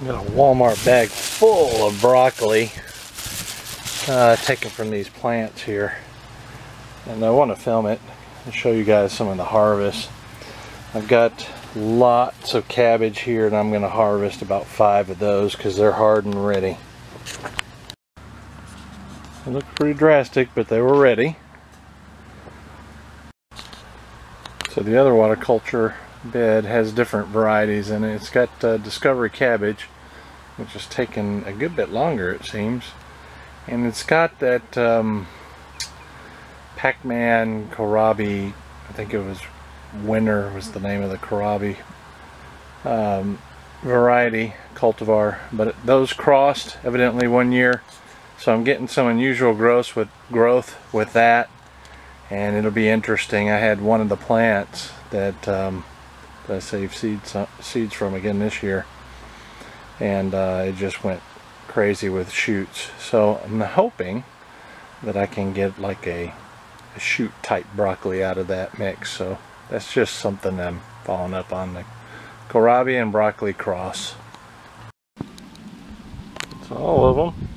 Walmart bag full of broccoli. Uh, taken from these plants here. And I want to film it and show you guys some of the harvest. I've got lots of cabbage here and I'm going to harvest about five of those because they're hard and ready. Look pretty drastic but they were ready. So the other waterculture bed has different varieties and it. it's got uh, discovery cabbage which has taken a good bit longer it seems. And it's got that um, Packman kohlrabi I think it was Winter was the name of the kohlrabi um, variety cultivar. But those crossed evidently one year so I'm getting some unusual growth with growth with that. And it'll be interesting. I had one of the plants that, um, that I saved seeds, seeds from again this year and uh, it just went crazy with shoots so I'm hoping that I can get like a, a shoot type broccoli out of that mix so that's just something I'm following up on the kohlrabi and broccoli cross. That's all of them.